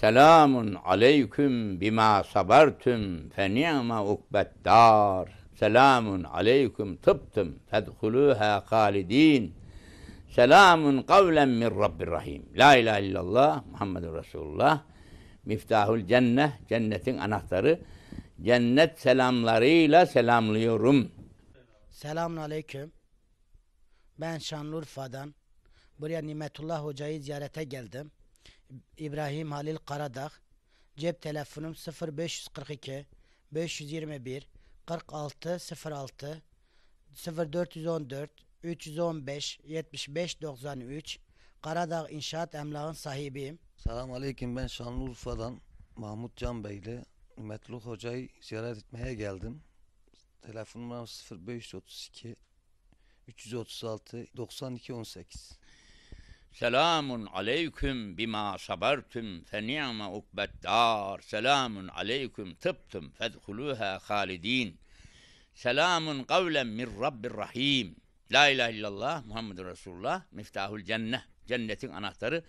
Selamun aleyküm bima sabartum fe ni'ma ukbet dar. Selamun aleyküm tıbtım fedhuluha halidin. Selamun kavlen min Rabbir Rahim. La ilahe illallah Muhammedun Resulullah. Miftahul cennet, cennetin anahtarı. Cennet selamlarıyla selamlıyorum. Selamun Aleyküm. Ben Şanlıurfa'dan. Buraya Nimetullah Hoca'yı ziyarete geldim. İbrahim Halil Karadağ. Cep telefonum 0542 521 46 06 0414 315 75 93 Karadağ İnşaat Emlak'ın sahibiyim. Selamun Aleyküm ben Şanlıurfa'dan Mahmut Can Beyli Metluk Hoca'yı ziyaret etmeye geldim. Telefon numaram 0532 336 92 18. Selamun aleyküm bima sabartum fe ni'ma ukbet dar. Selamun aleyküm tıbtum fedhuluha halidin. Selamun kavlen min Rabbir Rahim. La ilahe illallah Muhammedun Resulullah miftahul cennet. Cennetin anahtarı.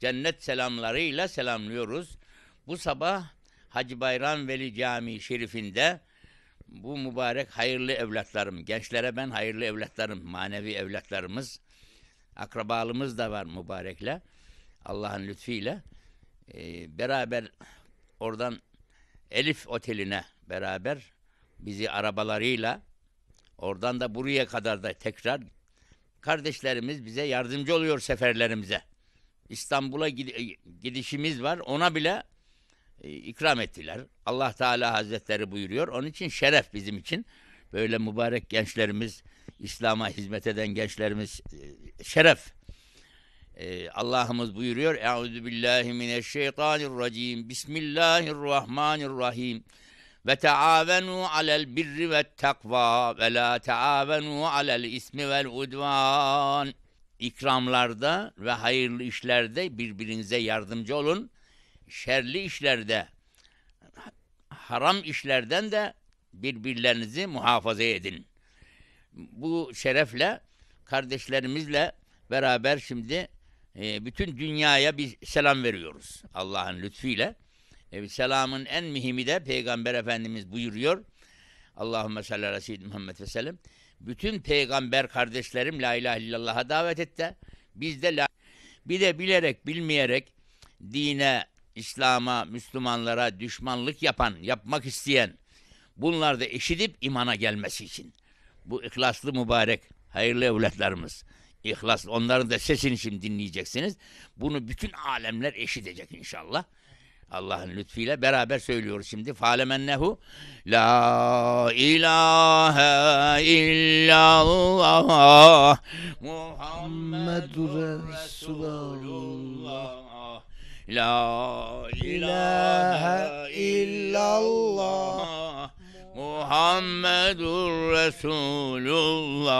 Cennet selamlarıyla selamlıyoruz. Bu sabah Hacı Bayram Veli Camii Şerifinde bu mübarek hayırlı evlatlarım, gençlere ben hayırlı evlatlarım, manevi evlatlarımız, akrabalığımız da var mübarekle. Allah'ın lütfiyle. Ee, beraber oradan Elif Oteli'ne beraber bizi arabalarıyla oradan da buraya kadar da tekrar kardeşlerimiz bize yardımcı oluyor seferlerimize. İstanbul'a gid- gidişimiz var. Ona bile e, ikram ettiler. Allah Teala Hazretleri buyuruyor. Onun için şeref bizim için. Böyle mübarek gençlerimiz, İslam'a hizmet eden gençlerimiz e, şeref. E, Allah'ımız buyuruyor. Euzu billahi mineşşeytanirracim. Bismillahirrahmanirrahim. Ve taavenu alel birri ve takva ve la taavenu alel ismi vel udvan. İkramlarda ve hayırlı işlerde birbirinize yardımcı olun. Şerli işlerde, haram işlerden de birbirlerinizi muhafaza edin. Bu şerefle kardeşlerimizle beraber şimdi e, bütün dünyaya bir selam veriyoruz Allah'ın lütfuyla. E, selamın en mühimi de Peygamber Efendimiz buyuruyor. Allahümme salli ala seyyidina Muhammed ve sellem. Bütün peygamber kardeşlerim la ilahe illallah'a davet etti. Biz de la bir de bilerek bilmeyerek dine, İslam'a, Müslümanlara düşmanlık yapan, yapmak isteyen bunlar da eşidip imana gelmesi için. Bu ihlaslı mübarek, hayırlı evlatlarımız. İhlaslı. Onların da sesini şimdi dinleyeceksiniz. Bunu bütün alemler eşitecek inşallah. Allah'ın lütfuyla beraber söylüyoruz şimdi. Falemennehu La ilahe illallah Muhammedur Resulullah La ilahe illallah Muhammedur Resulullah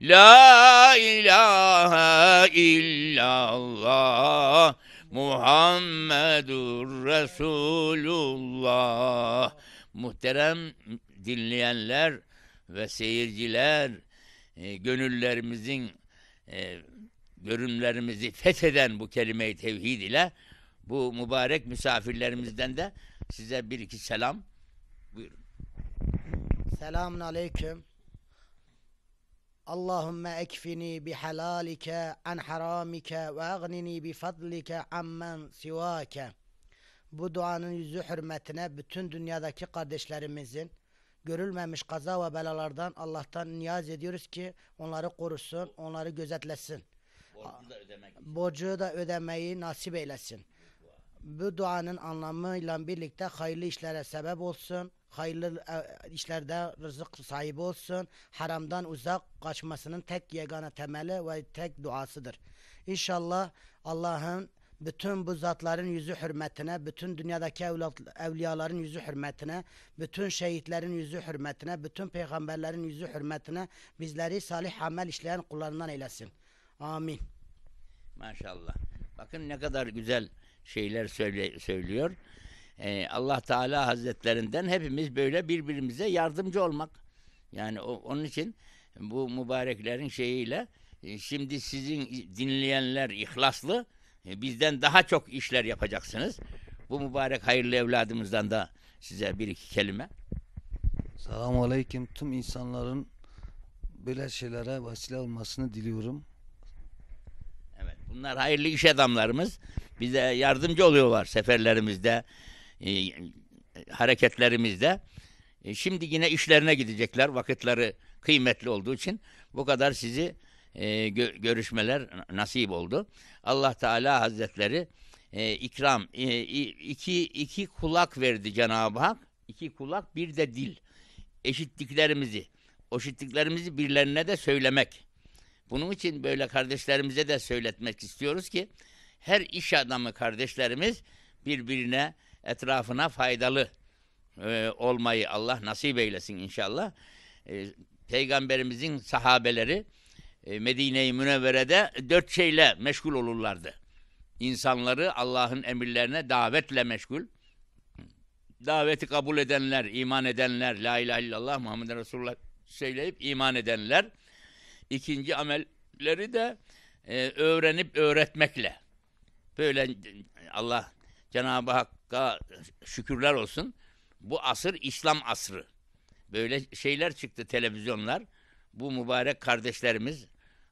La ilahe illallah Muhammedur Resulullah. Muhterem dinleyenler ve seyirciler, e, gönüllerimizin e, görünlerimizi fetheden bu kelime-i tevhid ile bu mübarek misafirlerimizden de size bir iki selam buyurun. Selamun Aleyküm. Allahümme ekfini bihalalike an haramike ve agnini bifadlike ammen sivake. Bu duanın yüzü hürmetine bütün dünyadaki kardeşlerimizin görülmemiş kaza ve belalardan Allah'tan niyaz ediyoruz ki onları korusun, onları gözetlesin. Borcu da ödemek. Borcu da ödemeyi nasip eylesin. Bu duanın anlamıyla birlikte hayırlı işlere sebep olsun. Hayırlı e, işlerde rızık sahibi olsun. Haramdan uzak kaçmasının tek yegane temeli ve tek duasıdır. İnşallah Allah'ın bütün bu zatların yüzü hürmetine, bütün dünyadaki evlat, evliyaların yüzü hürmetine, bütün şehitlerin yüzü hürmetine, bütün peygamberlerin yüzü hürmetine bizleri salih amel işleyen kullarından eylesin. Amin. Maşallah. Bakın ne kadar güzel şeyler söyle, söylüyor. Ee, Allah Teala Hazretlerinden hepimiz böyle birbirimize yardımcı olmak. Yani o, onun için bu mübareklerin şeyiyle e, şimdi sizin dinleyenler ihlaslı e, bizden daha çok işler yapacaksınız. Bu mübarek hayırlı evladımızdan da size bir iki kelime. Selamun Aleyküm. Tüm insanların böyle şeylere vesile olmasını diliyorum. Evet, bunlar hayırlı iş adamlarımız. Bize yardımcı oluyorlar seferlerimizde, e, hareketlerimizde. E, şimdi yine işlerine gidecekler. Vakitleri kıymetli olduğu için bu kadar sizi e, gö- görüşmeler nasip oldu. Allah Teala Hazretleri e, ikram e, iki iki kulak verdi Cenab-ı Hak. İki kulak bir de dil. Eşitliklerimizi, o eşitliklerimizi birilerine de söylemek. Bunun için böyle kardeşlerimize de söyletmek istiyoruz ki her iş adamı kardeşlerimiz birbirine etrafına faydalı e, olmayı Allah nasip eylesin inşallah. E, Peygamberimizin sahabeleri e, Medine-i Münevvere'de dört şeyle meşgul olurlardı. İnsanları Allah'ın emirlerine davetle meşgul. Daveti kabul edenler, iman edenler, la ilahe illallah Muhammed Resulullah söyleyip iman edenler. İkinci amelleri de e, öğrenip öğretmekle. Böyle Allah Cenab-ı Hakk'a şükürler olsun. Bu asır İslam asrı. Böyle şeyler çıktı televizyonlar. Bu mübarek kardeşlerimiz,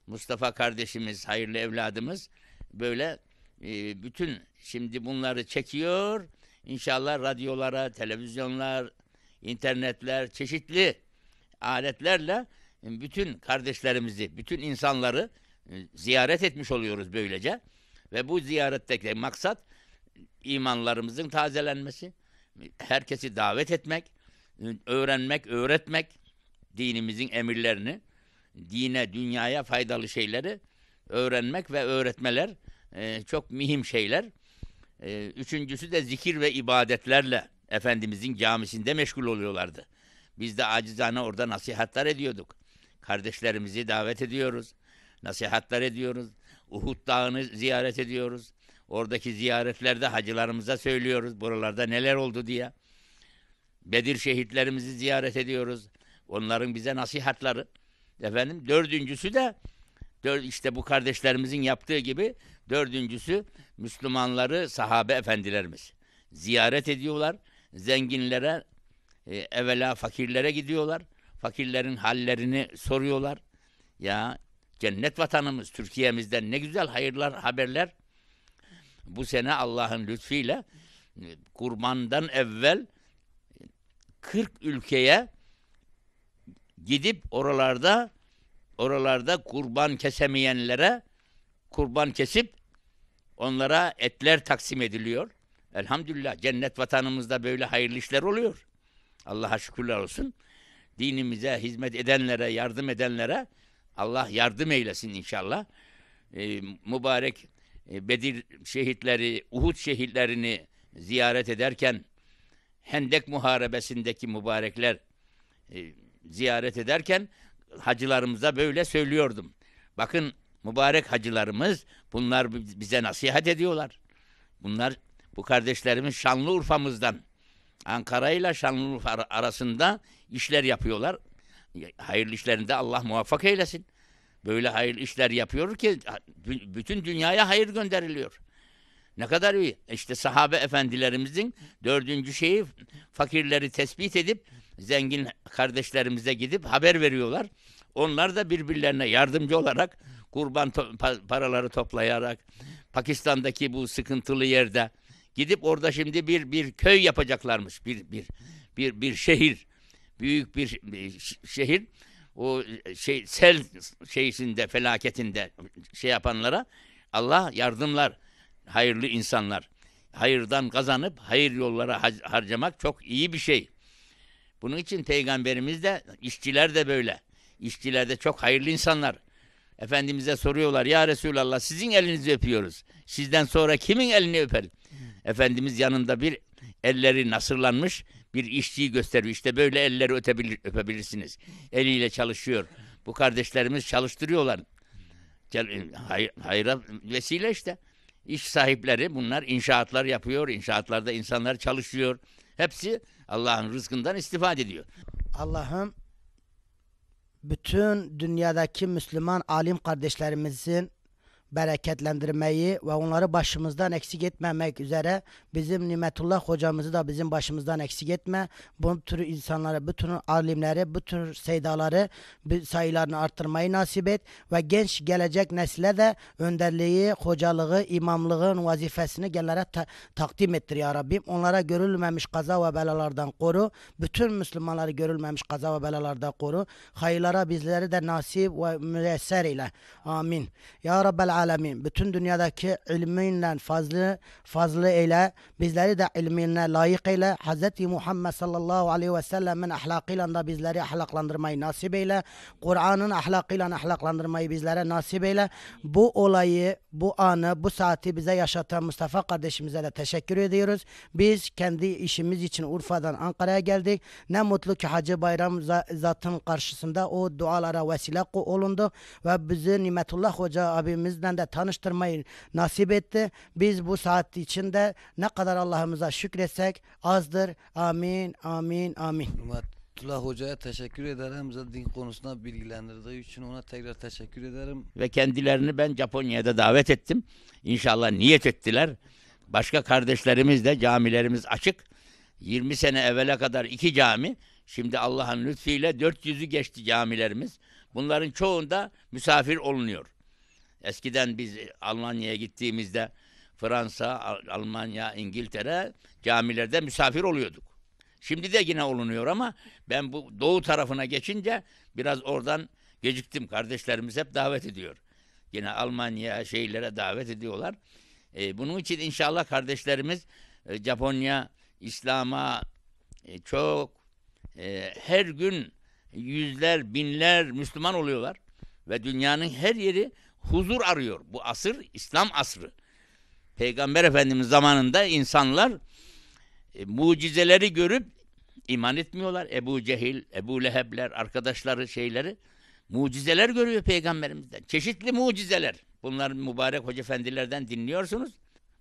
Mustafa kardeşimiz, hayırlı evladımız böyle e, bütün şimdi bunları çekiyor. İnşallah radyolara, televizyonlar, internetler, çeşitli aletlerle bütün kardeşlerimizi, bütün insanları e, ziyaret etmiş oluyoruz böylece. Ve bu ziyaretteki maksat imanlarımızın tazelenmesi, herkesi davet etmek, öğrenmek, öğretmek, dinimizin emirlerini, dine, dünyaya faydalı şeyleri öğrenmek ve öğretmeler e, çok mühim şeyler. E, üçüncüsü de zikir ve ibadetlerle Efendimizin camisinde meşgul oluyorlardı. Biz de acizane orada nasihatler ediyorduk. Kardeşlerimizi davet ediyoruz. Nasihatler ediyoruz. Uhud Dağı'nı ziyaret ediyoruz. Oradaki ziyaretlerde hacılarımıza söylüyoruz. Buralarda neler oldu diye. Bedir şehitlerimizi ziyaret ediyoruz. Onların bize nasihatları. Efendim dördüncüsü de işte bu kardeşlerimizin yaptığı gibi dördüncüsü Müslümanları sahabe efendilerimiz. Ziyaret ediyorlar. Zenginlere e, evvela fakirlere gidiyorlar. Fakirlerin hallerini soruyorlar. Ya cennet vatanımız Türkiye'mizden ne güzel hayırlar haberler. Bu sene Allah'ın lütfuyla e, kurbandan evvel 40 ülkeye gidip oralarda oralarda kurban kesemeyenlere kurban kesip onlara etler taksim ediliyor. Elhamdülillah cennet vatanımızda böyle hayırlı işler oluyor. Allah'a şükürler olsun. Dinimize hizmet edenlere, yardım edenlere Allah yardım eylesin inşallah. Ee, mübarek Bedir şehitleri, Uhud şehitlerini ziyaret ederken Hendek Muharebesindeki mübarekler e, ziyaret ederken hacılarımıza böyle söylüyordum. Bakın mübarek hacılarımız bunlar bize nasihat ediyorlar. Bunlar bu kardeşlerimiz Şanlıurfa'mızdan Ankara ile Şanlıurfa arasında işler yapıyorlar. Hayırlı işlerinde Allah muvaffak eylesin. Böyle hayırlı işler yapıyor ki bütün dünyaya hayır gönderiliyor. Ne kadar iyi. İşte sahabe efendilerimizin dördüncü şeyi fakirleri tespit edip zengin kardeşlerimize gidip haber veriyorlar. Onlar da birbirlerine yardımcı olarak kurban to- paraları toplayarak Pakistan'daki bu sıkıntılı yerde gidip orada şimdi bir bir köy yapacaklarmış. Bir bir bir bir şehir. Büyük bir şehir. O şey sel şeysinde felaketinde şey yapanlara Allah yardımlar hayırlı insanlar. Hayırdan kazanıp hayır yollara harcamak çok iyi bir şey. Bunun için peygamberimiz de işçiler de böyle. İşçiler de çok hayırlı insanlar. Efendimiz'e soruyorlar ya Resulallah sizin elinizi öpüyoruz. Sizden sonra kimin elini öperim? Efendimiz yanında bir elleri nasırlanmış bir işçiyi gösteriyor. İşte böyle elleri ötebilir, öpebilirsiniz. Eliyle çalışıyor. Bu kardeşlerimiz çalıştırıyorlar. Hayır, hayra vesile işte. İş sahipleri bunlar inşaatlar yapıyor. İnşaatlarda insanlar çalışıyor. Hepsi Allah'ın rızkından istifade ediyor. Allah'ım bütün dünyadaki Müslüman alim kardeşlerimizin bereketlendirmeyi ve onları başımızdan eksik etmemek üzere bizim Nimetullah hocamızı da bizim başımızdan eksik etme. Bu tür insanları, bütün alimleri, bu tür seydaları sayılarını arttırmayı nasip et ve genç gelecek nesile de önderliği, hocalığı, imamlığın vazifesini genlere ta- takdim ettir ya Rabbim. Onlara görülmemiş kaza ve belalardan koru. Bütün Müslümanları görülmemiş kaza ve belalardan koru. Hayırlara bizleri de nasip ve müyesser ile. Amin. Ya Rabbel Alemin. Bütün dünyadaki ilminle fazlı fazlı eyle. Bizleri de ilminle layık eyle. Hz. Muhammed sallallahu aleyhi ve sellemin ahlakıyla da bizleri ahlaklandırmayı nasip eyle. Kur'an'ın ahlakıyla ahlaklandırmayı bizlere nasip eyle. Bu olayı, bu anı, bu saati bize yaşatan Mustafa kardeşimize de teşekkür ediyoruz. Biz kendi işimiz için Urfa'dan Ankara'ya geldik. Ne mutlu ki Hacı Bayram za- zatın karşısında o dualara vesile olundu ve bizi Nimetullah Hoca abimizle de tanıştırmayı nasip etti. Biz bu saat içinde ne kadar Allah'ımıza şükretsek azdır. Amin, amin, amin. Nimetullah Hoca'ya teşekkür ederim. Bize din konusunda bilgilendirdiği için ona tekrar teşekkür ederim. ve kendilerini ben Japonya'da davet ettim. İnşallah niyet ettiler. Başka kardeşlerimiz de camilerimiz açık. 20 sene evvele kadar iki cami. Şimdi Allah'ın lütfuyla 400'ü geçti camilerimiz. Bunların çoğunda misafir olunuyor. Eskiden biz Almanya'ya gittiğimizde Fransa, Al- Almanya, İngiltere camilerde misafir oluyorduk. Şimdi de yine olunuyor ama ben bu doğu tarafına geçince biraz oradan geciktim. Kardeşlerimiz hep davet ediyor. Yine Almanya şeylere davet ediyorlar. E, bunun için inşallah kardeşlerimiz e, Japonya İslam'a e, çok e, her gün yüzler, binler Müslüman oluyorlar ve dünyanın her yeri huzur arıyor. Bu asır İslam asrı. Peygamber Efendimiz zamanında insanlar e, mucizeleri görüp iman etmiyorlar. Ebu Cehil, Ebu Lehebler, arkadaşları şeyleri mucizeler görüyor peygamberimizden. Çeşitli mucizeler. Bunlar mübarek hoca efendilerden dinliyorsunuz.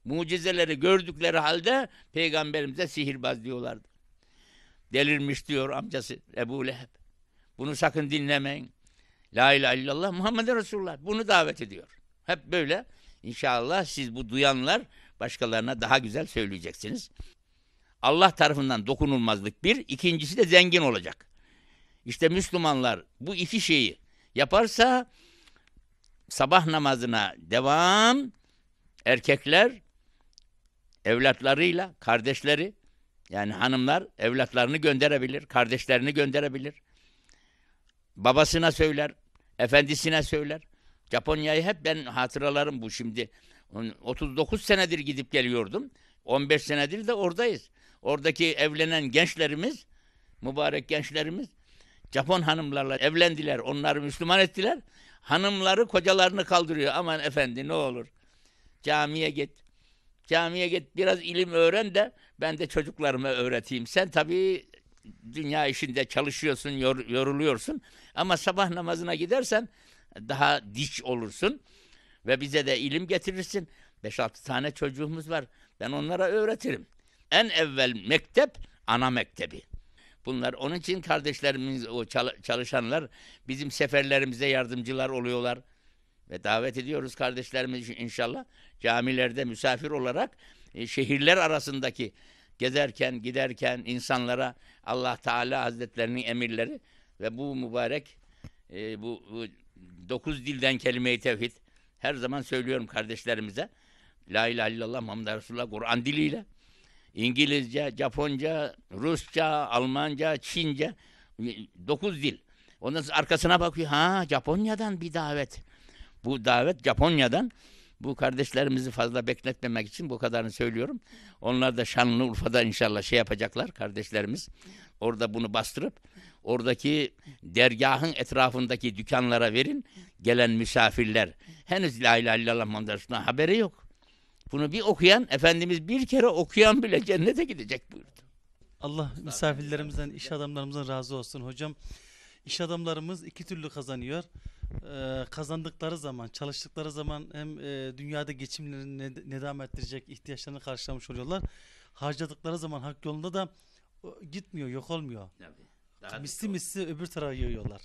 Mucizeleri gördükleri halde peygamberimize sihirbaz diyorlardı. Delirmiş diyor amcası Ebu Leheb. Bunu sakın dinlemeyin. La ilahe illallah Muhammed Resulullah. Bunu davet ediyor. Hep böyle. İnşallah siz bu duyanlar başkalarına daha güzel söyleyeceksiniz. Allah tarafından dokunulmazlık bir, ikincisi de zengin olacak. İşte Müslümanlar bu iki şeyi yaparsa sabah namazına devam, erkekler evlatlarıyla, kardeşleri yani hanımlar evlatlarını gönderebilir, kardeşlerini gönderebilir. Babasına söyler, efendisine söyler. Japonya'yı hep ben hatıralarım bu şimdi. 39 senedir gidip geliyordum. 15 senedir de oradayız. Oradaki evlenen gençlerimiz, mübarek gençlerimiz Japon hanımlarla evlendiler. Onları Müslüman ettiler. Hanımları kocalarını kaldırıyor. Aman efendi ne olur. Camiye git. Camiye git biraz ilim öğren de ben de çocuklarıma öğreteyim. Sen tabii dünya işinde çalışıyorsun, yor- yoruluyorsun. Ama sabah namazına gidersen daha diç olursun. Ve bize de ilim getirirsin. 5-6 tane çocuğumuz var. Ben onlara öğretirim. En evvel mektep ana mektebi. Bunlar onun için kardeşlerimiz o çal- çalışanlar bizim seferlerimize yardımcılar oluyorlar. Ve davet ediyoruz kardeşlerimiz inşallah camilerde misafir olarak e, şehirler arasındaki gezerken giderken insanlara Allah Teala Hazretlerinin emirleri ve bu mübarek e, bu, bu dokuz dilden kelime-i tevhid her zaman söylüyorum kardeşlerimize. La ilahe illallah Muhammed Resulullah Kur'an diliyle İngilizce, Japonca, Rusça, Almanca, Çince dokuz dil. Ondan sonra arkasına bakıyor. Ha Japonya'dan bir davet. Bu davet Japonya'dan. Bu kardeşlerimizi fazla bekletmemek için bu kadarını söylüyorum. Onlar da Şanlıurfa'da inşallah şey yapacaklar kardeşlerimiz. Orada bunu bastırıp oradaki dergahın etrafındaki dükkanlara verin. Gelen misafirler henüz la ilahe illallah Resulullah haberi yok. Bunu bir okuyan, Efendimiz bir kere okuyan bile cennete gidecek buyurdu. Allah misafirlerimizden, iş adamlarımızdan razı olsun hocam. İş adamlarımız iki türlü kazanıyor. Ee, kazandıkları zaman, çalıştıkları zaman hem e, dünyada geçimlerini ne, nedam ettirecek ihtiyaçlarını karşılamış oluyorlar. Harcadıkları zaman hak yolunda da o, gitmiyor, yok olmuyor. Tabii. Daha misli misli öbür tarafa yığıyorlar.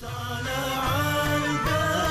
طلع البدر